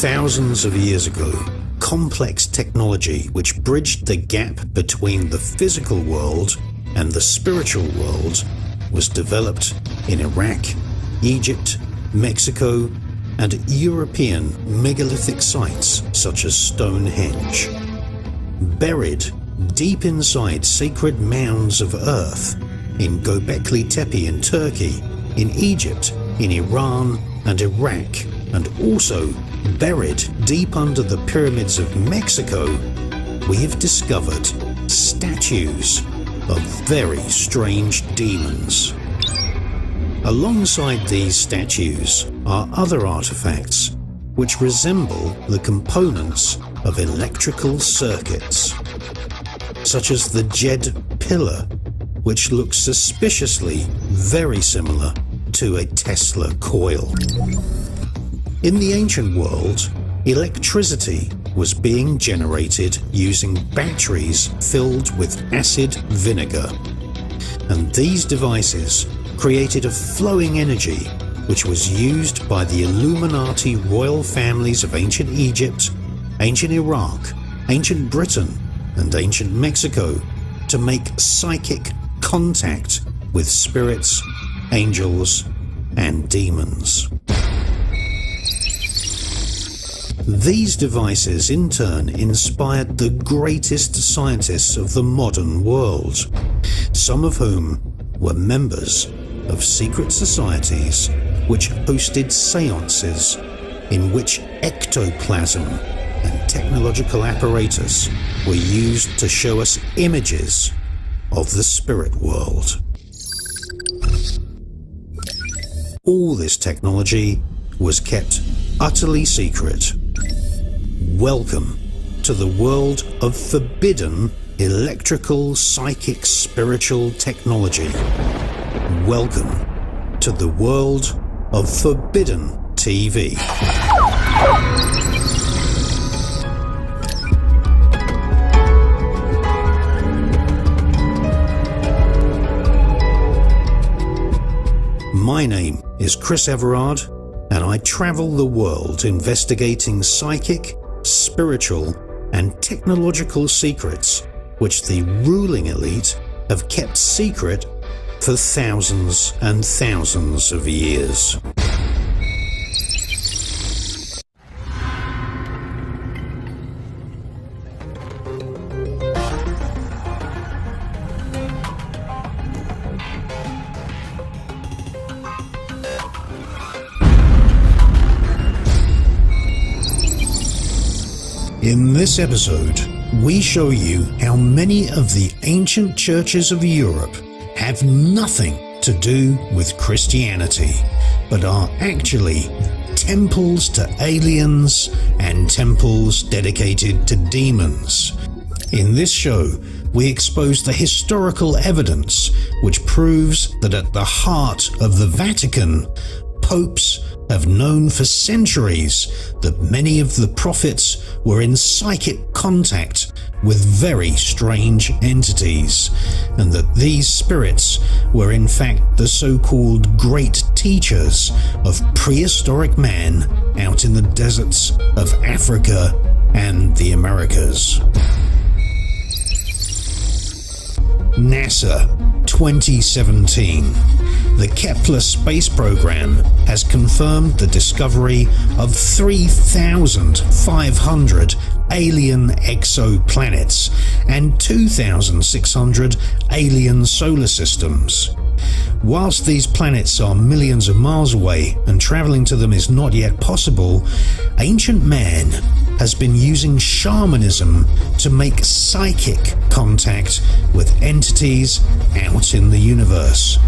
Thousands of years ago, complex technology which bridged the gap between the physical world and the spiritual world was developed in Iraq, Egypt, Mexico, and European megalithic sites such as Stonehenge. Buried deep inside sacred mounds of earth in Göbekli Tepe in Turkey, in Egypt, in Iran and Iraq, and also buried deep under the pyramids of Mexico, we have discovered statues of very strange demons. Alongside these statues are other artifacts which resemble the components of electrical circuits, such as the Djed pillar, which looks suspiciously very similar to a Tesla coil. In the ancient world, electricity was being generated using batteries filled with acid vinegar. And these devices created a flowing energy which was used by the Illuminati royal families of ancient Egypt, ancient Iraq, ancient Britain, and ancient Mexico to make psychic contact with spirits, angels, and demons. These devices in turn inspired the greatest scientists of the modern world, some of whom were members of secret societies which hosted seances in which ectoplasm and technological apparatus were used to show us images of the spirit world. All this technology was kept utterly secret. Welcome to the world of forbidden electrical, psychic, spiritual technology. Welcome to the world of forbidden TV. My name is Chris Everard, and I travel the world investigating psychic, spiritual, and technological secrets which the ruling elite have kept secret for thousands and thousands of years. This episode, we show you how many of the ancient churches of Europe have nothing to do with Christianity, but are actually temples to aliens and temples dedicated to demons. In this show, we expose the historical evidence which proves that at the heart of the Vatican, popes have known for centuries that many of the prophets were in psychic contact with very strange entities, and that these spirits were in fact the so called great teachers of prehistoric man out in the deserts of Africa and the Americas. NASA 2017. The Kepler space program has confirmed the discovery of 3,500 alien exoplanets and 2,600 alien solar systems. Whilst these planets are millions of miles away and travelling to them is not yet possible, ancient man has been using shamanism to make psychic contact with entities out in the universe.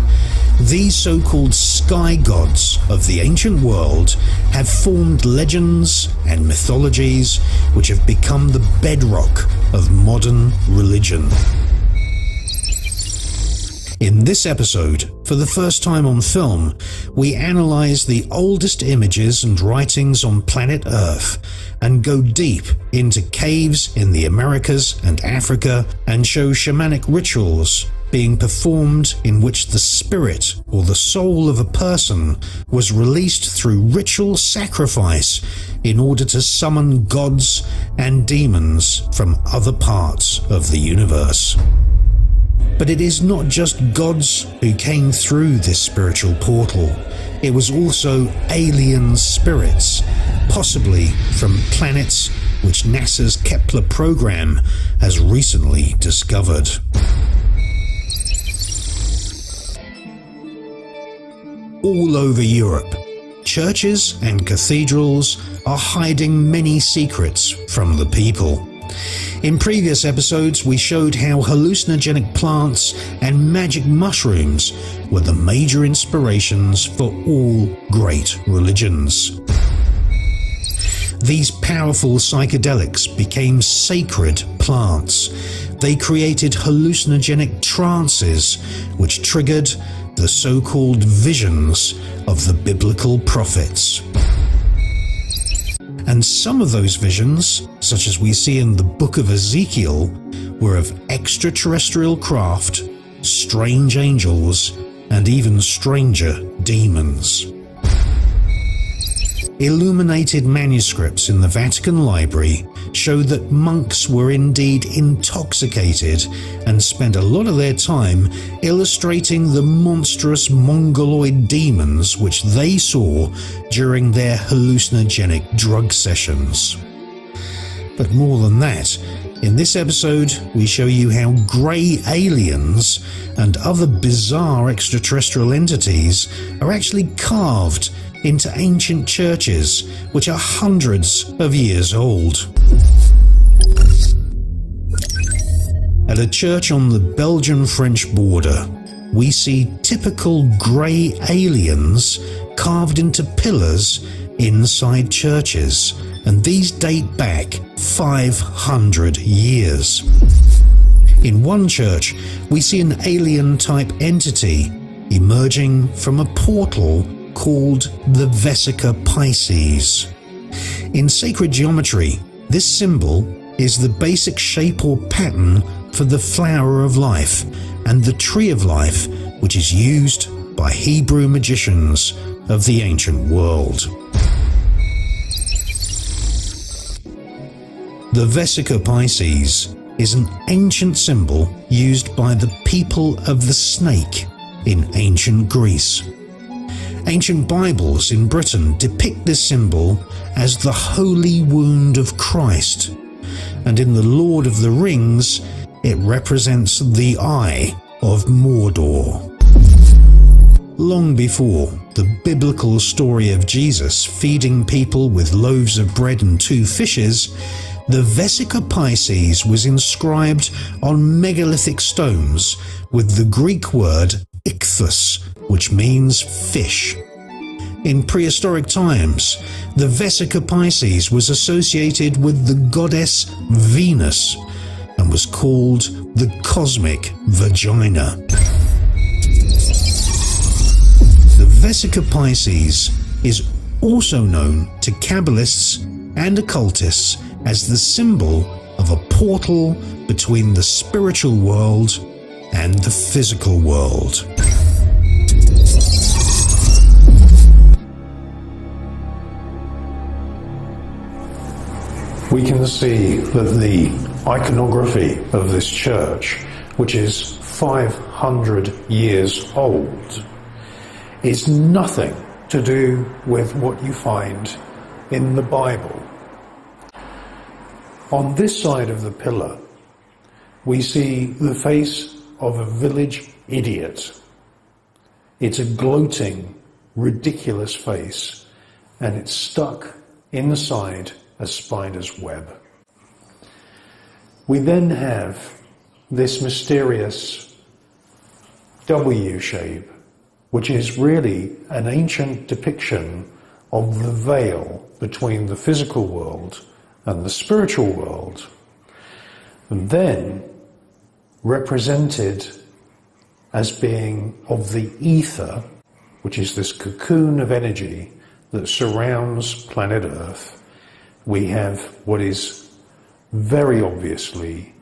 These so called sky gods of the ancient world have formed legends and mythologies which have become the bedrock of modern religion. In this episode, for the first time on film, we analyse the oldest images and writings on planet Earth and go deep into caves in the Americas and Africa and show shamanic rituals being performed in which the spirit or the soul of a person was released through ritual sacrifice in order to summon gods and demons from other parts of the universe. But it is not just gods who came through this spiritual portal, it was also alien spirits, possibly from planets which NASA's Kepler program has recently discovered. All over Europe, churches and cathedrals are hiding many secrets from the people. In previous episodes, we showed how hallucinogenic plants and magic mushrooms were the major inspirations for all great religions. These powerful psychedelics became sacred plants. They created hallucinogenic trances, which triggered the so called visions of the biblical prophets. And some of those visions, such as we see in the book of Ezekiel, were of extraterrestrial craft, strange angels, and even stranger demons. Illuminated manuscripts in the Vatican Library show that monks were indeed intoxicated and spent a lot of their time illustrating the monstrous mongoloid demons which they saw during their hallucinogenic drug sessions. But more than that, in this episode, we show you how grey aliens and other bizarre extraterrestrial entities are actually carved into ancient churches which are hundreds of years old. At a church on the Belgian French border, we see typical grey aliens carved into pillars inside churches, and these date back 500 years. In one church, we see an alien type entity emerging from a portal called the Vesica Pisces. In sacred geometry, this symbol is the basic shape or pattern for the flower of life and the tree of life, which is used by Hebrew magicians of the ancient world. The Vesica Pisces is an ancient symbol used by the people of the snake in ancient Greece. Ancient Bibles in Britain depict this symbol as the holy wound of Christ, and in The Lord of the Rings, it represents the eye of Mordor. Long before the biblical story of Jesus feeding people with loaves of bread and two fishes, the Vesica Pisces was inscribed on megalithic stones with the Greek word ichthus, which means fish. In prehistoric times, the Vesica Pisces was associated with the goddess Venus and was called the cosmic vagina. The Vesica Pisces is also known to Kabbalists and occultists as the symbol of a portal between the spiritual world and the physical world. We can see that the iconography of this church, which is 500 years old, is nothing to do with what you find in the Bible. On this side of the pillar, we see the face of a village idiot. It's a gloating, ridiculous face, and it's stuck in the side a spider's web. We then have this mysterious W shape, which is really an ancient depiction of the veil between the physical world and the spiritual world. And then represented as being of the ether, which is this cocoon of energy that surrounds planet Earth, we have what is very obviously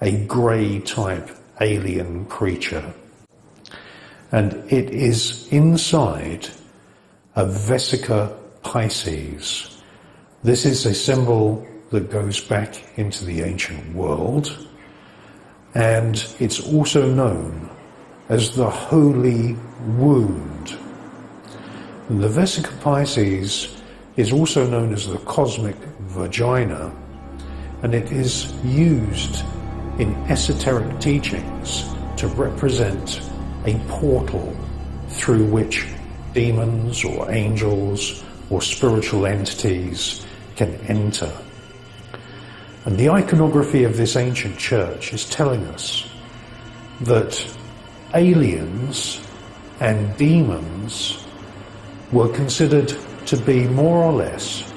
a grey type alien creature. And it is inside a Vesica Pisces. This is a symbol that goes back into the ancient world, and it's also known as the Holy Wound. And the Vesica Pisces is also known as the cosmic vagina, and it is used in esoteric teachings to represent a portal through which demons or angels or spiritual entities can enter. And the iconography of this ancient church is telling us that aliens and demons were considered to be more or less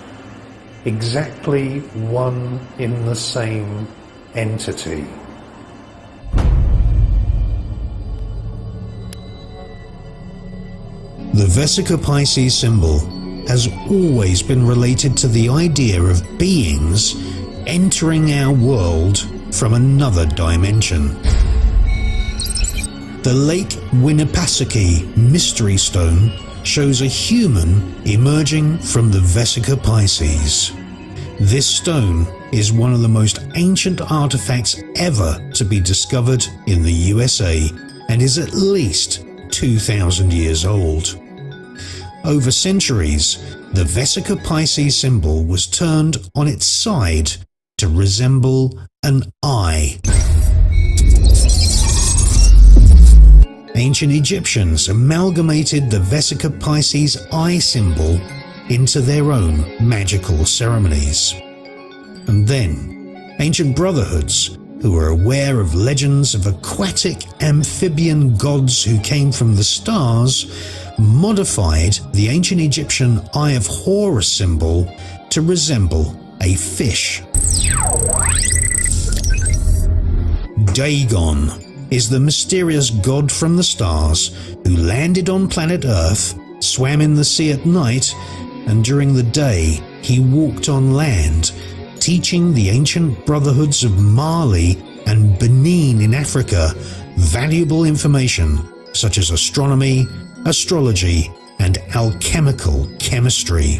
exactly one in the same entity. The Vesica Pisces symbol has always been related to the idea of beings entering our world from another dimension. The Lake Winnipesaukee Mystery Stone shows a human emerging from the Vesica Pisces. This stone is one of the most ancient artifacts ever to be discovered in the USA and is at least 2,000 years old. Over centuries, the Vesica Pisces symbol was turned on its side to resemble an eye. Ancient Egyptians amalgamated the Vesica Pisces eye symbol into their own magical ceremonies. And then, ancient brotherhoods who were aware of legends of aquatic amphibian gods who came from the stars modified the ancient Egyptian Eye of Horus symbol to resemble a fish. Dagon is the mysterious god from the stars who landed on planet Earth, swam in the sea at night, and during the day he walked on land, teaching the ancient brotherhoods of Mali and Benin in Africa valuable information such as astronomy, astrology, and alchemical chemistry.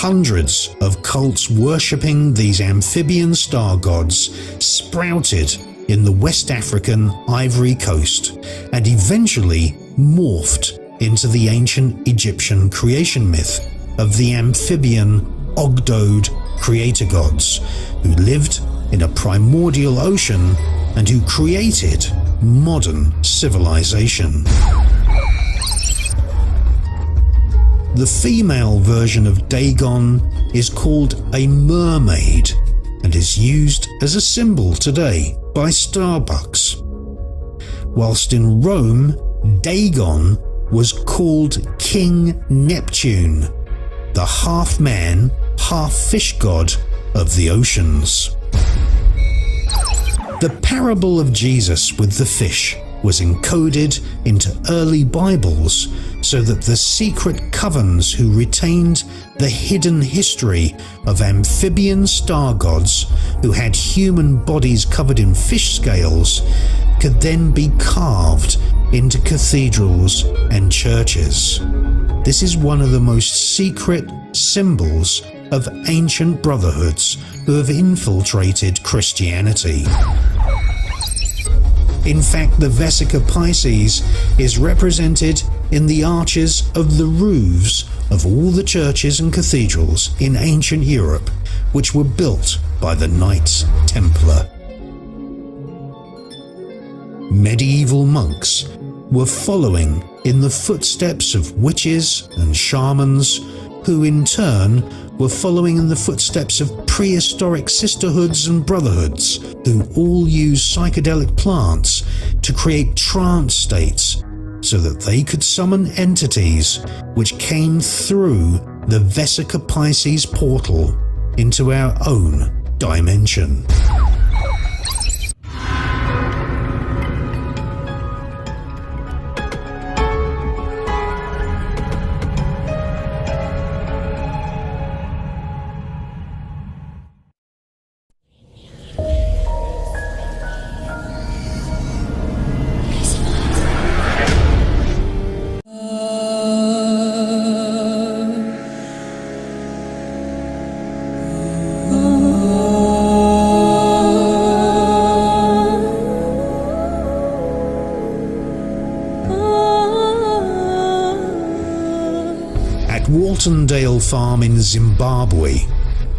Hundreds of cults worshipping these amphibian star gods sprouted in the West African Ivory Coast and eventually morphed into the ancient Egyptian creation myth of the amphibian Ogdoad creator gods who lived in a primordial ocean and who created modern civilization. The female version of Dagon is called a mermaid and is used as a symbol today by Starbucks. Whilst in Rome, Dagon was called King Neptune, the half man, half fish god of the oceans. The parable of Jesus with the fish was encoded into early Bibles so that the secret covens who retained the hidden history of amphibian star gods who had human bodies covered in fish scales could then be carved into cathedrals and churches. This is one of the most secret symbols of ancient brotherhoods who have infiltrated Christianity. In fact, the Vesica Pisces is represented in the arches of the roofs of all the churches and cathedrals in ancient Europe, which were built by the Knights Templar. Medieval monks were following in the footsteps of witches and shamans, who in turn were following in the footsteps of prehistoric sisterhoods and brotherhoods who all used psychedelic plants to create trance states so that they could summon entities which came through the Vesica Pisces portal into our own dimension. Waltondale Farm in Zimbabwe,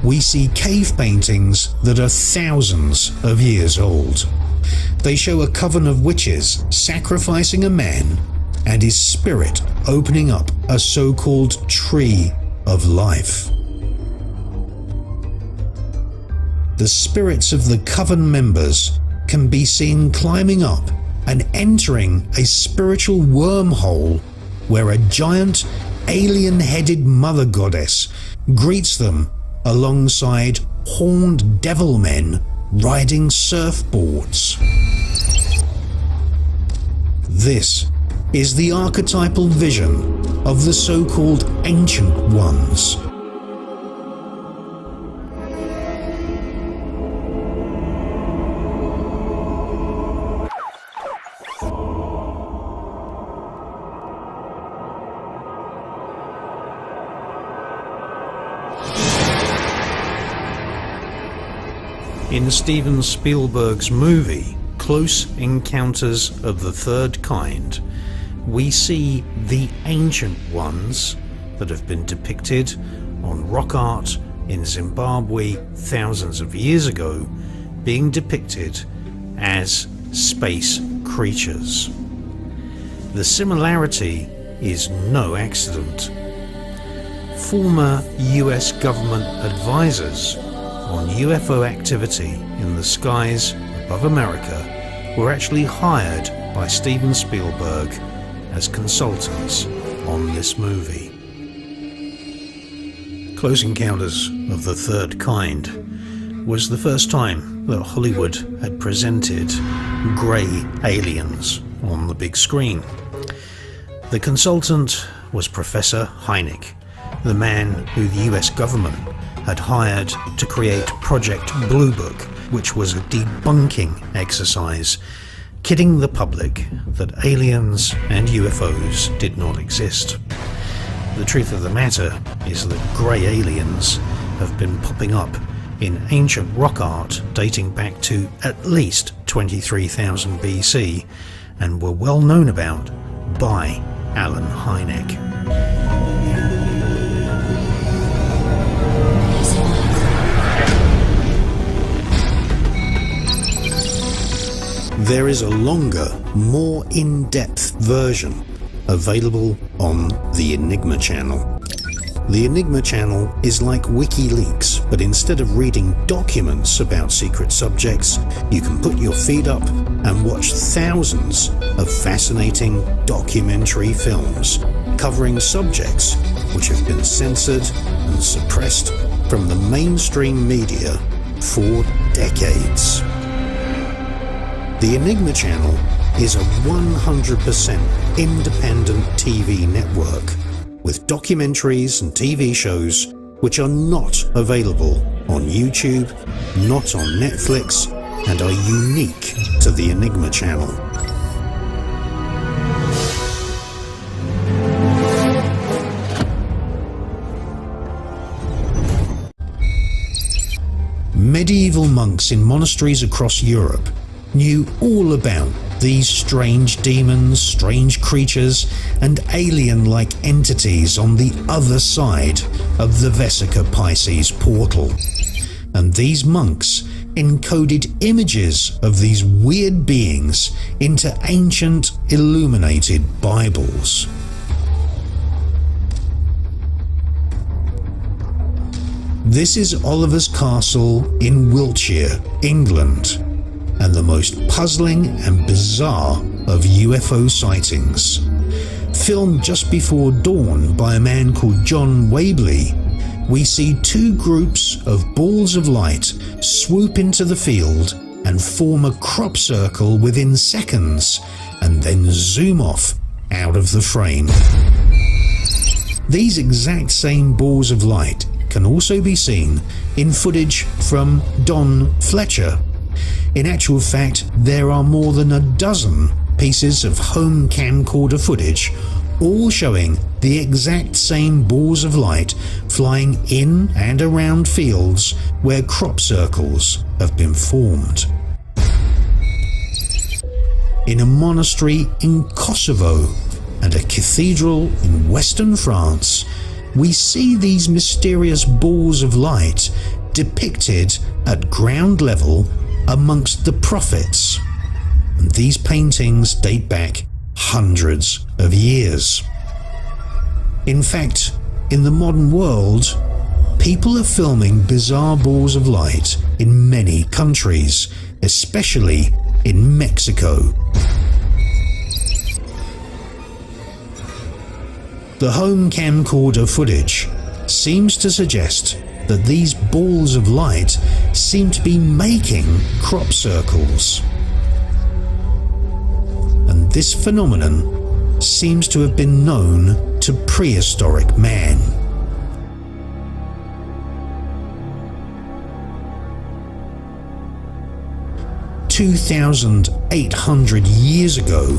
we see cave paintings that are thousands of years old. They show a coven of witches sacrificing a man and his spirit opening up a so called tree of life. The spirits of the coven members can be seen climbing up and entering a spiritual wormhole where a giant alien headed mother goddess greets them alongside horned devil men riding surfboards. This is the archetypal vision of the so called Ancient Ones. In Steven Spielberg's movie Close Encounters of the Third Kind, we see the ancient ones that have been depicted on rock art in Zimbabwe thousands of years ago being depicted as space creatures. The similarity is no accident. Former US government advisors on UFO activity in the skies above America were actually hired by Steven Spielberg as consultants on this movie. Close Encounters of the Third Kind was the first time that Hollywood had presented grey aliens on the big screen. The consultant was Professor Hynek, the man who the US government had hired to create Project Blue Book, which was a debunking exercise, kidding the public that aliens and UFOs did not exist. The truth of the matter is that grey aliens have been popping up in ancient rock art dating back to at least 23,000 BC and were well known about by Allen Hynek. There is a longer, more in-depth version available on the Enigma channel. The Enigma channel is like WikiLeaks, but instead of reading documents about secret subjects, you can put your feet up and watch thousands of fascinating documentary films covering subjects which have been censored and suppressed from the mainstream media for decades. The Enigma Channel is a 100% independent TV network with documentaries and TV shows which are not available on YouTube, not on Netflix, and are unique to the Enigma Channel. Medieval monks in monasteries across Europe knew all about these strange demons, strange creatures, and alien like entities on the other side of the Vesica Pisces portal. And these monks encoded images of these weird beings into ancient illuminated Bibles. This is Oliver's Castle in Wiltshire, England and the most puzzling and bizarre of UFO sightings. Filmed just before dawn by a man called John Wabley, we see two groups of balls of light swoop into the field and form a crop circle within seconds and then zoom off out of the frame. These exact same balls of light can also be seen in footage from Don Fletcher in actual fact, there are more than a dozen pieces of home camcorder footage, all showing the exact same balls of light flying in and around fields where crop circles have been formed. In a monastery in Kosovo and a cathedral in western France, we see these mysterious balls of light depicted at ground level amongst the prophets. And these paintings date back hundreds of years. In fact, in the modern world, people are filming bizarre balls of light in many countries, especially in Mexico. The home camcorder footage seems to suggest that these balls of light seem to be making crop circles. And this phenomenon seems to have been known to prehistoric man. 2,800 years ago,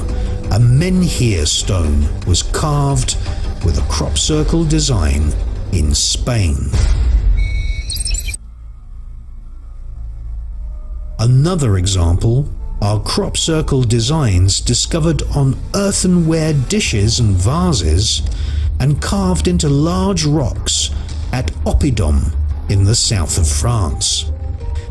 a menhir stone was carved with a crop circle design in Spain. Another example are crop circle designs discovered on earthenware dishes and vases and carved into large rocks at Oppidum in the south of France.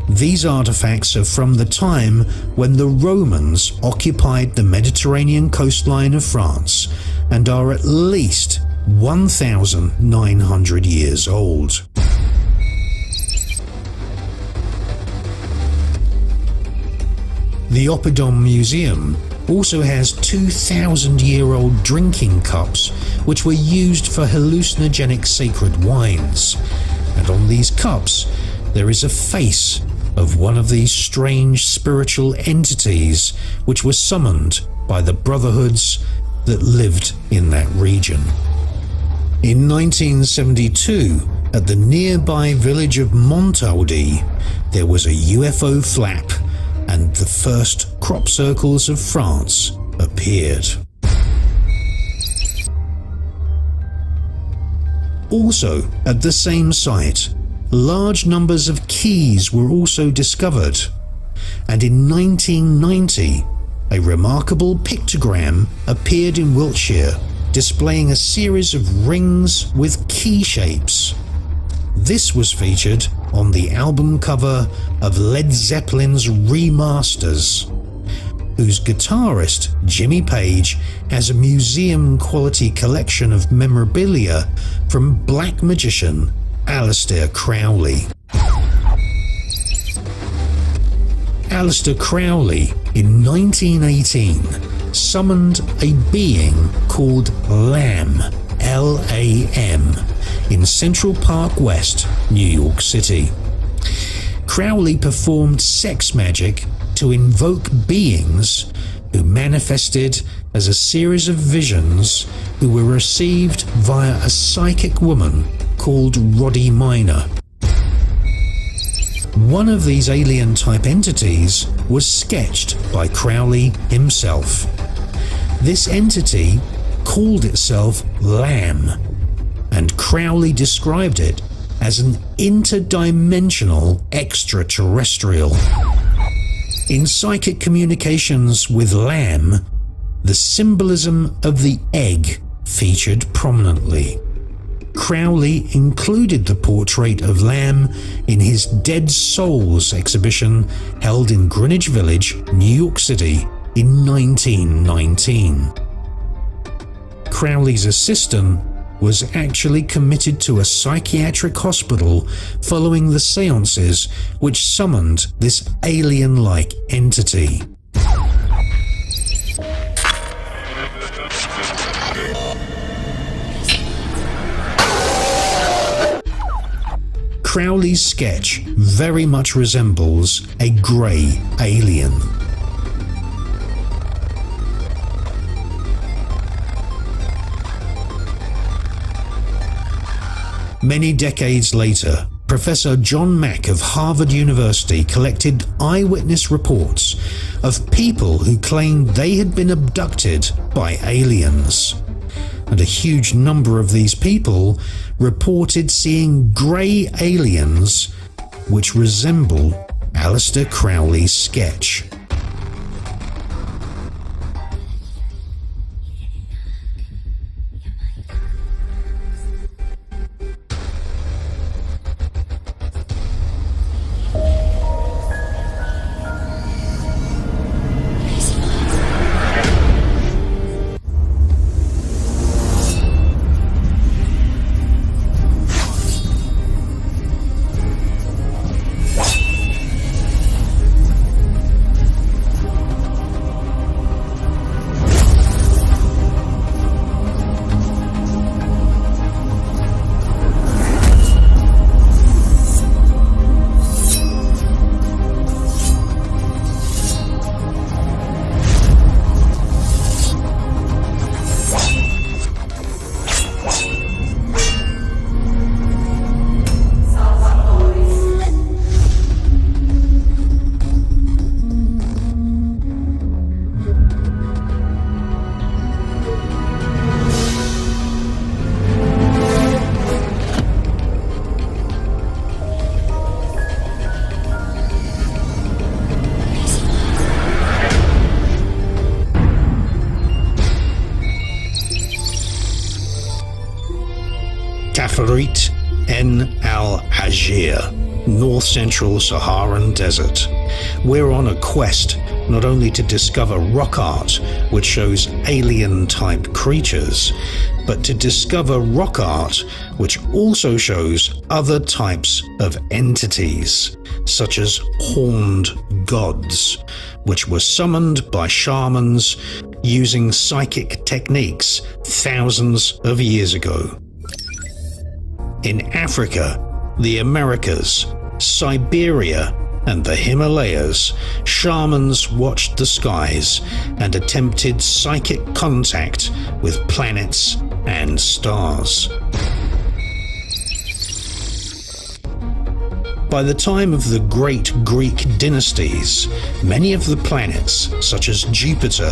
These artifacts are from the time when the Romans occupied the Mediterranean coastline of France and are at least 1,900 years old. The Oppidum Museum also has 2,000 year old drinking cups which were used for hallucinogenic sacred wines. And on these cups, there is a face of one of these strange spiritual entities which were summoned by the brotherhoods that lived in that region. In 1972, at the nearby village of Montaudie, there was a UFO flap and the first crop circles of France appeared. Also, at the same site, large numbers of keys were also discovered, and in 1990, a remarkable pictogram appeared in Wiltshire displaying a series of rings with key shapes. This was featured on the album cover of Led Zeppelin's Remasters, whose guitarist Jimmy Page has a museum quality collection of memorabilia from Black Magician Aleister Crowley. Aleister Crowley, in 1918, summoned a being called Lam, in Central Park West, New York City. Crowley performed sex magic to invoke beings who manifested as a series of visions who were received via a psychic woman called Roddie Minor. One of these alien type entities was sketched by Crowley himself. This entity called itself Lam, and Crowley described it as an interdimensional extraterrestrial. In psychic communications with Lam, the symbolism of the egg featured prominently. Crowley included the portrait of Lam in his Dead Souls exhibition held in Greenwich Village, New York City in 1919. Crowley's assistant was actually committed to a psychiatric hospital following the seances which summoned this alien like entity. Crowley's sketch very much resembles a grey alien. Many decades later, Professor John Mack of Harvard University collected eyewitness reports of people who claimed they had been abducted by aliens. And a huge number of these people reported seeing grey aliens which resemble Aleister Crowley's sketch. Central Saharan desert. We're on a quest not only to discover rock art, which shows alien type creatures, but to discover rock art which also shows other types of entities, such as horned gods, which were summoned by shamans using psychic techniques thousands of years ago. In Africa, the Americas, Siberia, and the Himalayas, shamans watched the skies and attempted psychic contact with planets and stars. By the time of the great Greek dynasties, many of the planets, such as Jupiter,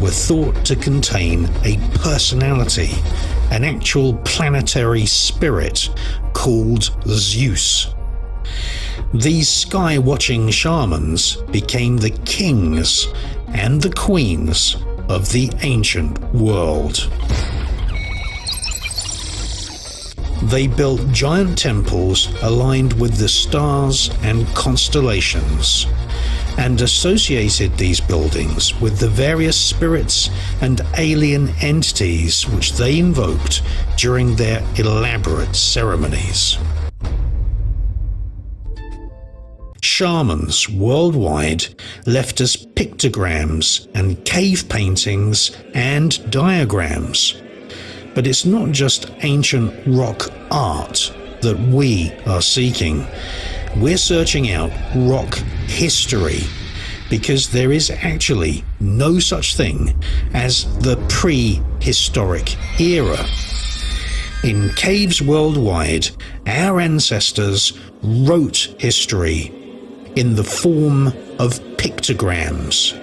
were thought to contain a personality, an actual planetary spirit called Zeus. These sky watching shamans became the kings and the queens of the ancient world. They built giant temples aligned with the stars and constellations, and associated these buildings with the various spirits and alien entities which they invoked during their elaborate ceremonies. Shamans worldwide left us pictograms and cave paintings and diagrams but it's not just ancient rock art that we are seeking. We're searching out rock history because there is actually no such thing as the prehistoric era. In caves worldwide, our ancestors wrote history in the form of pictograms.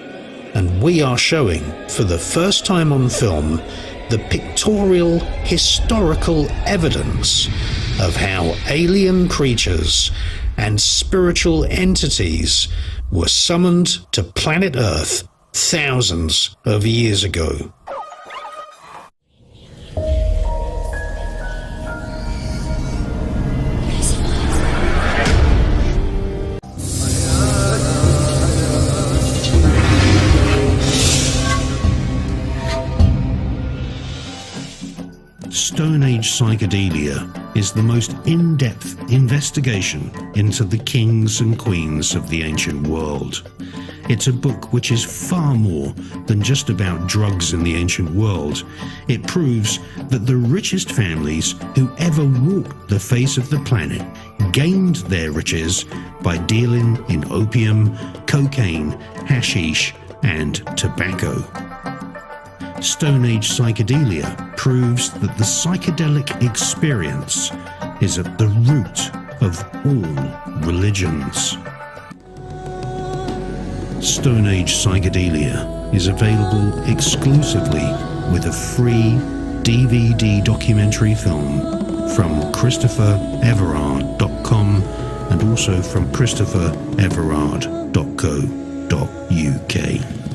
And we are showing, for the first time on film, the pictorial historical evidence of how alien creatures and spiritual entities were summoned to planet Earth thousands of years ago. Stone Age Psychedelia is the most in depth investigation into the kings and queens of the ancient world. It's a book which is far more than just about drugs in the ancient world. It proves that the richest families who ever walked the face of the planet gained their riches by dealing in opium, cocaine, hashish, and tobacco. Stone Age psychedelia proves that the psychedelic experience is at the root of all religions. Stone Age psychedelia is available exclusively with a free DVD documentary film from ChristopherEverard.com and also from ChristopherEverard.co.uk.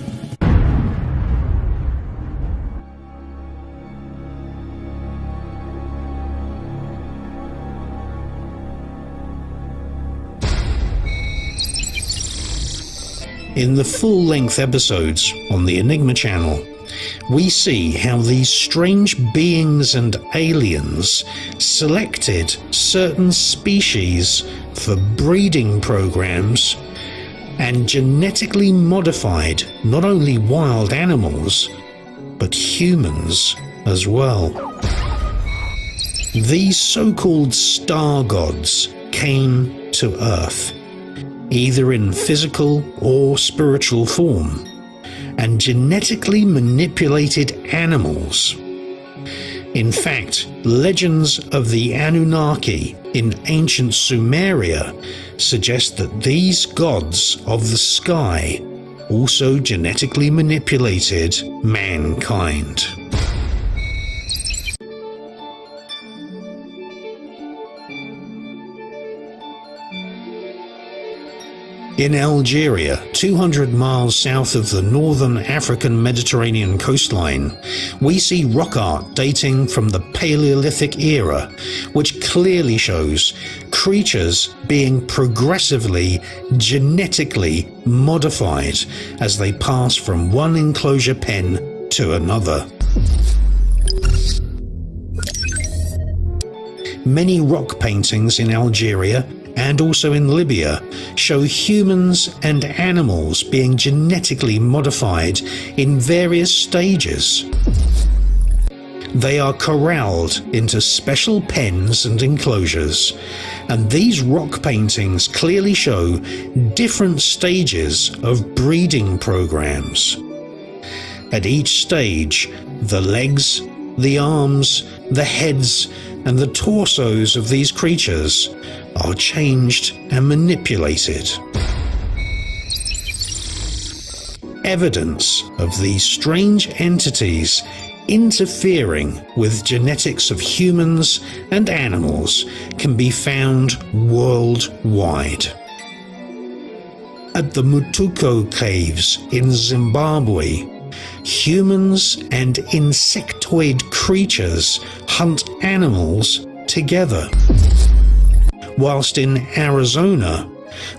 In the full length episodes on the Enigma channel, we see how these strange beings and aliens selected certain species for breeding programs and genetically modified not only wild animals, but humans as well. These so called star gods came to Earth either in physical or spiritual form, and genetically manipulated animals. In fact, legends of the Anunnaki in ancient Sumeria suggest that these gods of the sky also genetically manipulated mankind. In Algeria, 200 miles south of the northern African Mediterranean coastline, we see rock art dating from the Paleolithic era, which clearly shows creatures being progressively genetically modified as they pass from one enclosure pen to another. Many rock paintings in Algeria and also in Libya show humans and animals being genetically modified in various stages. They are corralled into special pens and enclosures, and these rock paintings clearly show different stages of breeding programs. At each stage, the legs, the arms, the heads, and the torsos of these creatures are changed and manipulated. Evidence of these strange entities interfering with genetics of humans and animals can be found worldwide. At the Mutuku Caves in Zimbabwe, humans and insectoid creatures hunt animals together. Whilst in Arizona,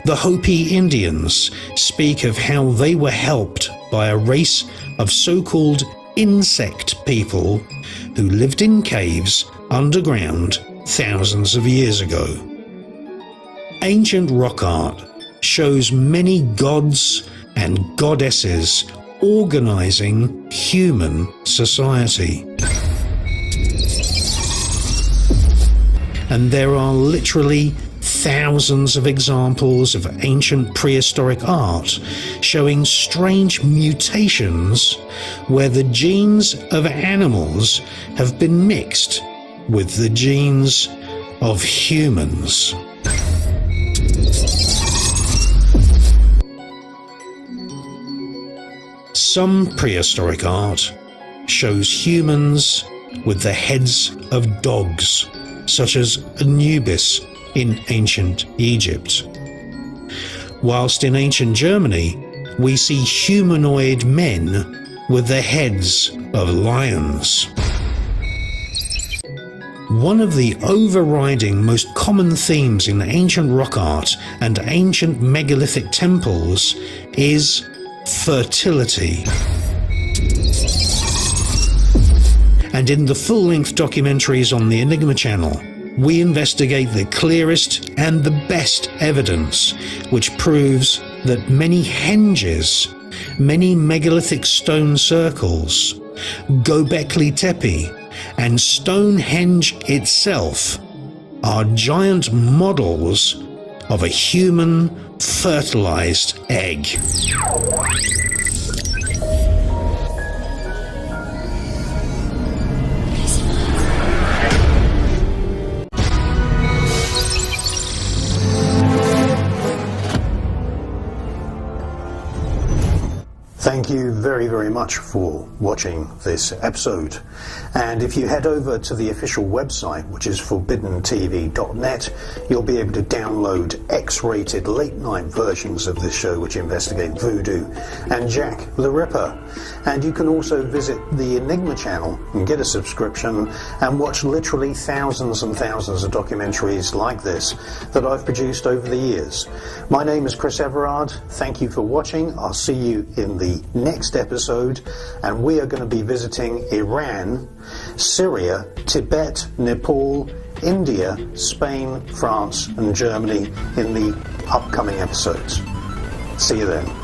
the Hopi Indians speak of how they were helped by a race of so called insect people who lived in caves underground thousands of years ago. Ancient rock art shows many gods and goddesses organizing human society. And there are literally thousands of examples of ancient prehistoric art showing strange mutations where the genes of animals have been mixed with the genes of humans. Some prehistoric art shows humans with the heads of dogs, such as Anubis in ancient Egypt. Whilst in ancient Germany, we see humanoid men with the heads of lions. One of the overriding most common themes in ancient rock art and ancient megalithic temples is fertility. And in the full length documentaries on the Enigma channel, we investigate the clearest and the best evidence which proves that many henges, many megalithic stone circles, Gobekli Tepe, and Stonehenge itself are giant models of a human fertilized egg. Thank you very, very much for watching this episode. And if you head over to the official website, which is forbiddentv.net, you'll be able to download X rated late night versions of this show, which investigate voodoo and Jack the Ripper. And you can also visit the Enigma channel and get a subscription and watch literally thousands and thousands of documentaries like this that I've produced over the years. My name is Chris Everard. Thank you for watching. I'll see you in the next episode, and we are going to be visiting Iran, Syria, Tibet, Nepal, India, Spain, France, and Germany in the upcoming episodes. See you then.